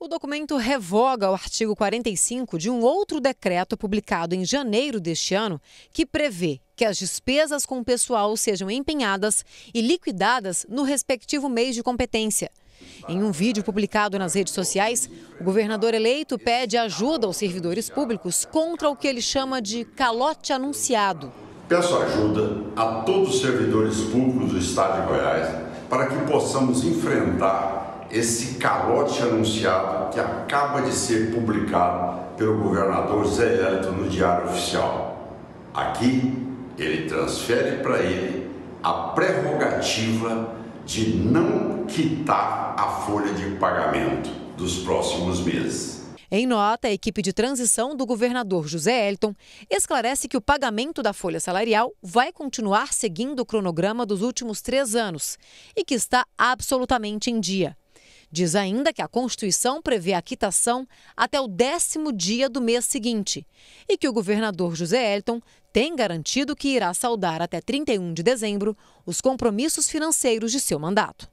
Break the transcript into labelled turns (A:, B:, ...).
A: O documento revoga o artigo 45 de um outro decreto publicado em janeiro deste ano, que prevê que as despesas com o pessoal sejam empenhadas e liquidadas no respectivo mês de competência. Em um vídeo publicado nas redes sociais, o governador eleito pede ajuda aos servidores públicos contra o que ele chama de calote anunciado.
B: Peço ajuda a todos os servidores públicos do estado de Goiás para que possamos enfrentar esse calote anunciado que acaba de ser publicado pelo governador Zé Hélito no Diário Oficial. Aqui, ele transfere para ele a prerrogativa de não quitar a folha de pagamento dos próximos meses.
A: Em nota, a equipe de transição do governador José Elton esclarece que o pagamento da folha salarial vai continuar seguindo o cronograma dos últimos três anos e que está absolutamente em dia. Diz ainda que a Constituição prevê a quitação até o décimo dia do mês seguinte e que o governador José Elton tem garantido que irá saldar até 31 de dezembro os compromissos financeiros de seu mandato.